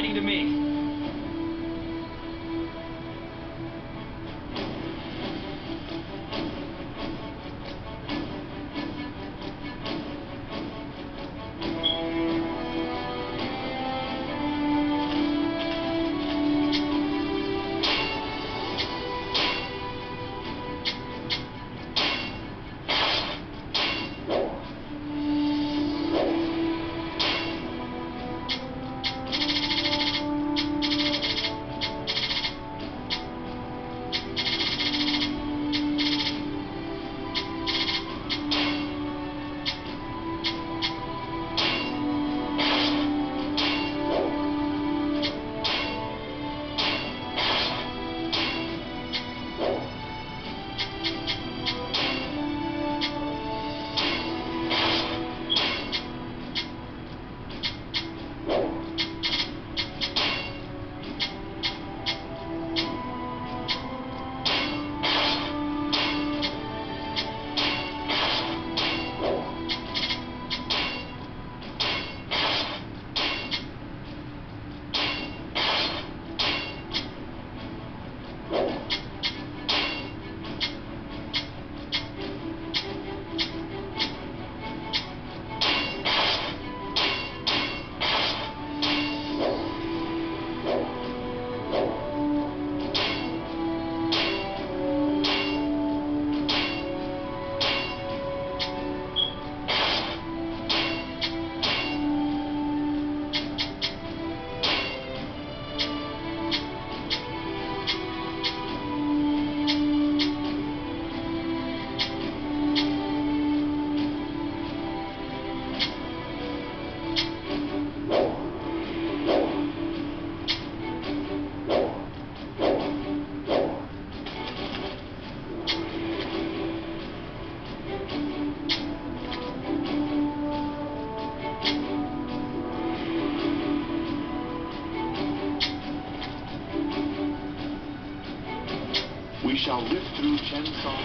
funny to me.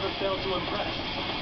never fail to impress.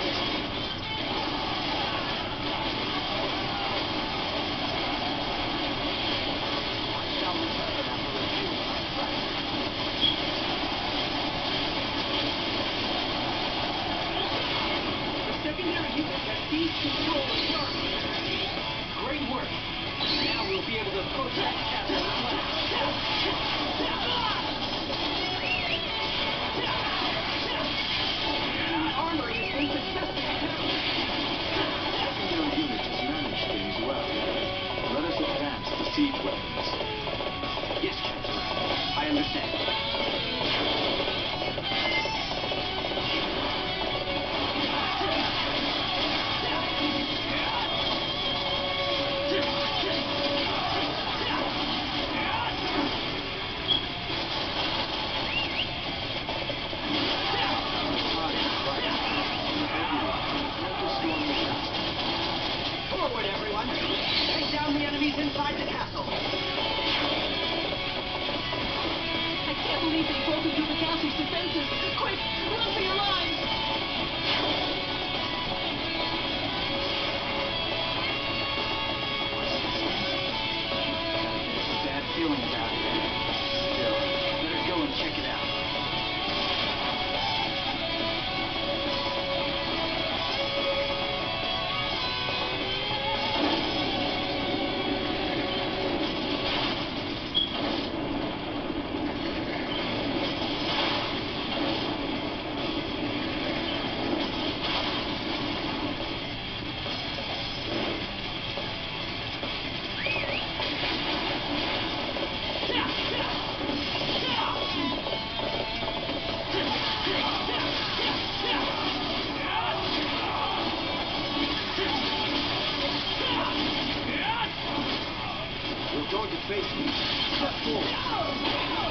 Take Them. Step forward.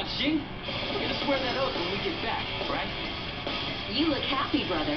on, We're gonna swear that oath when we get back, right? You look happy, brother.